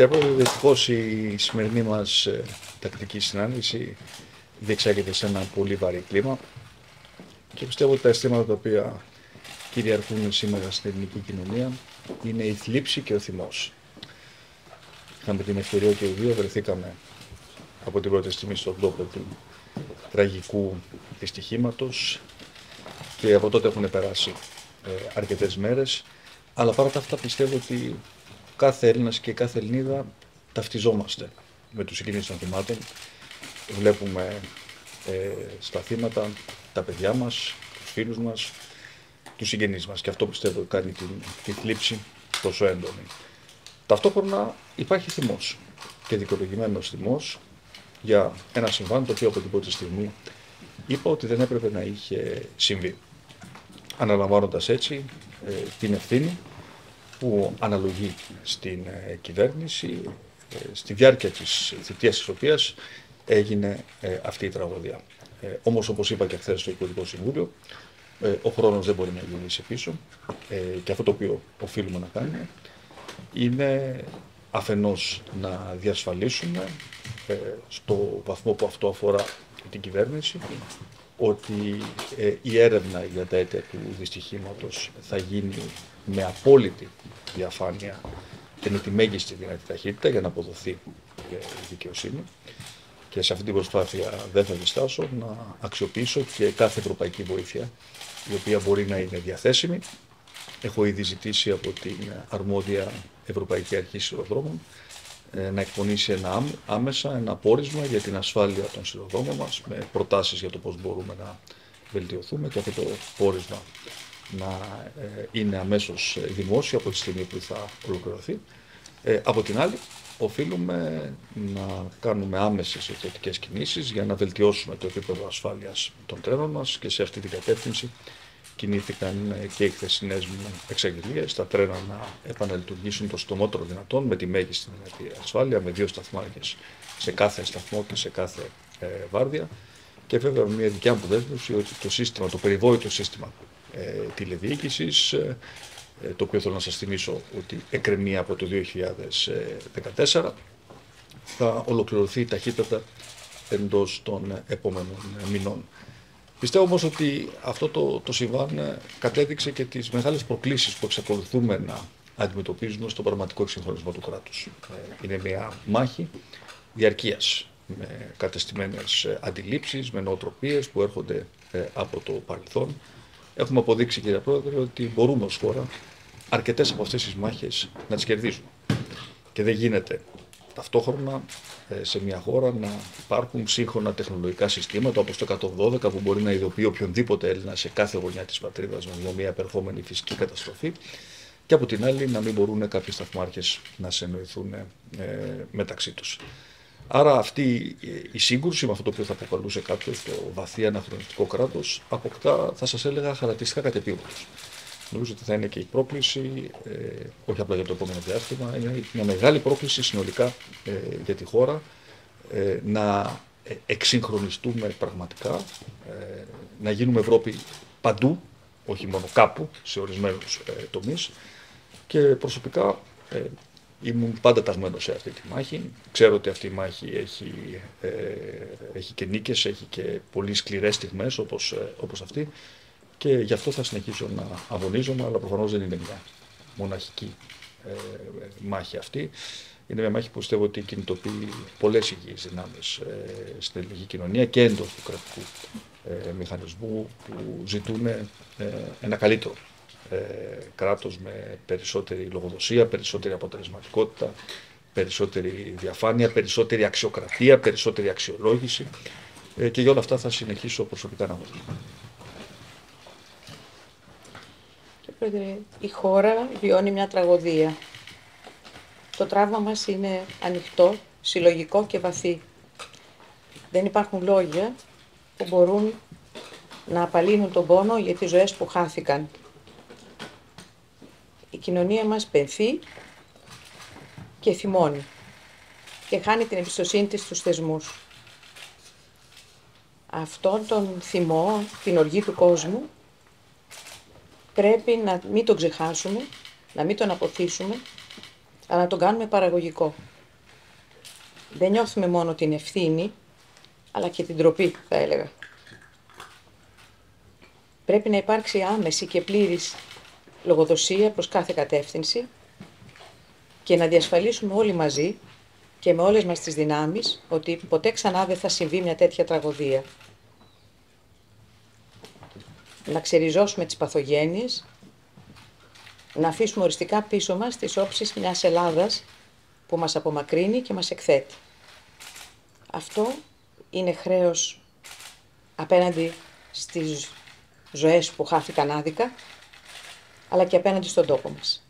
Κύριε Πρόεδρε, δυστυχώς η σημερινή μας ε, τακτική συνάντηση διεξάγεται σε ένα πολύ βαρύ κλίμα και πιστεύω ότι τα αισθήματα τα οποία κυριαρχούν σήμερα στην ελληνική κοινωνία είναι η θλίψη και ο θυμός. Είχαμε την ευκαιρία και οι δύο βρεθήκαμε από την πρώτη στιγμή στον τόπο του τραγικού δυστυχήματος και από τότε έχουν περάσει ε, αρκετές μέρες αλλά παρά τα αυτά πιστεύω ότι κάθε Έλληνας και κάθε Ελληνίδα ταυτιζόμαστε με τους συγκινήσεις των θυμάτων. Βλέπουμε ε, στα θύματα τα παιδιά μας, τους φίλους μας, τους συγγενείς μας και αυτό πιστεύω κάνει την, τη θλίψη τόσο έντονη. Ταυτόχρονα υπάρχει θυμός και δικαιολογημένος θυμός για ένα συμβάν το οποίο από την πρώτη στιγμή είπα ότι δεν έπρεπε να είχε συμβεί. Αναλαμβάνοντας έτσι ε, την ευθύνη που αναλογεί στην ε, κυβέρνηση ε, στη διάρκεια της θητείας της οποίας έγινε ε, αυτή η τραγωδία. Όμως όπως είπα και χθες στο Υπουργικό Συμβούλιο, ο χρόνος δεν μπορεί να γυρίσει πίσω και αυτό το οποίο οφείλουμε να κάνουμε είναι αφενός να διασφαλίσουμε στο βαθμό που αυτό αφορά την κυβέρνηση ότι η έρευνα για τα αίτια του δυστυχήματος θα γίνει με απόλυτη διαφάνεια και με τη μέγιστη δυνατή ταχύτητα για να αποδοθεί η δικαιοσύνη. Και σε αυτή την προσπάθεια δεν θα διστάσω να αξιοποιήσω και κάθε ευρωπαϊκή βοήθεια η οποία μπορεί να είναι διαθέσιμη. Έχω ήδη ζητήσει από την αρμόδια Ευρωπαϊκή Αρχή Σειροδρόμων ε, να εκπονήσει ένα άμεσα ένα πόρισμα για την ασφάλεια των σειροδρόμων μας με προτάσεις για το πώς μπορούμε να βελτιωθούμε και αυτό το πόρισμα να ε, είναι αμέσως δημόσιο από τη στιγμή που θα ολοκληρωθεί. Ε, από την άλλη, οφείλουμε να κάνουμε άμεσες εθνικές κινήσεις για να βελτιώσουμε το επίπεδο ασφάλειας των τρένων μας και σε αυτή την κατεύθυνση κινήθηκαν και οι χθεσινές μου εξαγγελίες. Τα τρένα να επαναλειτουργήσουν το στομότερο δυνατόν με τη μέγιστη δυνατή ασφάλεια, με δύο σταθμάρχε σε κάθε σταθμό και σε κάθε ε, βάρδια. Και βέβαια μια δικιά μου δέσμευση ότι το σύστημα, το περιβόητο σύστημα ε, τηλεδιοίκησης, ε, ε, το οποίο θέλω να σας θυμίσω ότι εκκρεμεί από το 2014, θα ολοκληρωθεί ταχύτατα εντός των επόμενων μηνών. Πιστεύω όμως ότι αυτό το, το συμβάν κατέδειξε και τις μεγάλες προκλήσεις που εξακολουθούμε να αντιμετωπίζουμε στον πραγματικό εξυγχρονισμό του κράτους. Είναι μια μάχη διαρκείας, με κατεστημένες αντιλήψεις, με νοοτροπίες που έρχονται από το παρελθόν έχουμε αποδείξει, κύριε Πρόεδρε, ότι μπορούμε ως χώρα αρκετές από αυτές τις μάχες να τις κερδίζουμε. Και δεν γίνεται ταυτόχρονα ε, σε μια χώρα να υπάρχουν σύγχρονα τεχνολογικά συστήματα όπως το 112 που μπορεί να ειδοποιεί οποιονδήποτε Έλληνα σε κάθε γωνιά της πατρίδας με μια επερχόμενη φυσική καταστροφή και από την άλλη να μην μπορούν κάποιοι σταθμάρχες να συνοηθούν ε, μεταξύ τους. Άρα αυτή η σύγκρουση με αυτό το οποίο θα αποκαλούσε κάποιος το βαθύ αναχρονιστικό κράτος αποκτά, θα σας έλεγα, χαρακτηριστικά κατεπίγοντος. Νομίζω ότι θα είναι και η πρόκληση, ε, όχι απλά για το επόμενο διάστημα, είναι μια μεγάλη πρόκληση συνολικά ε, για τη χώρα ε, να εξυγχρονιστούμε πραγματικά, ε, να γίνουμε Ευρώπη παντού, όχι μόνο κάπου, σε ορισμένους ε, τομείς. Και προσωπικά Ήμουν πάντα ταγμένο σε αυτή τη μάχη. Ξέρω ότι αυτή η μάχη έχει, ε, έχει και νίκες, έχει και πολύ σκληρές στιγμές όπως, ε, όπως αυτή και γι' αυτό θα συνεχίσω να αγωνίζομαι, αλλά προφανώς δεν είναι μια μοναχική ε, μάχη αυτή. Είναι μια μάχη που πιστεύω ότι κινητοποιεί πολλές υγιείς δυνάμεις ε, στην ελληνική κοινωνία και εντός του κρατικού ε, μηχανισμού που ζητούν ένα καλύτερο ε, κράτος με περισσότερη λογοδοσία, περισσότερη αποτελεσματικότητα, περισσότερη διαφάνεια, περισσότερη αξιοκρατία, περισσότερη αξιολόγηση ε, και για όλα αυτά θα συνεχίσω προσωπικά να βοηθήσω. Πρόεδρε, η χώρα βιώνει μια τραγωδία. Το τραύμα μας είναι ανοιχτό, συλλογικό και βαθύ. Δεν υπάρχουν λόγια που μπορούν να απαλύνουν τον πόνο για τις ζωές που χάθηκαν η κοινωνία μας πενθεί και θυμώνει και χάνει την εμπιστοσύνη της στους θεσμούς. Αυτόν τον θυμό, την οργή του κόσμου, πρέπει να μην τον ξεχάσουμε, να μην τον αποθήσουμε, αλλά να τον κάνουμε παραγωγικό. δεν νιώθουμε μόνο την ευθύνη, αλλά και την τροπή, θα έλεγα. Πρέπει να υπάρξει άμεση και πλήρης λογοδοσία προς κάθε κατεύθυνση και να διασφαλίσουμε όλοι μαζί και με όλες μας τις δυνάμεις ότι ποτέ ξανά δεν θα συμβεί μια τέτοια τραγωδία. Να ξεριζώσουμε τις παθογένειες, να αφήσουμε οριστικά πίσω μας τις όψεις μιας Ελλάδας που μας απομακρύνει και μας εκθέτει. Αυτό είναι χρέος απέναντι στις ζωές που χάθηκαν άδικα, αλλά και απέναντι στον τόπο μας.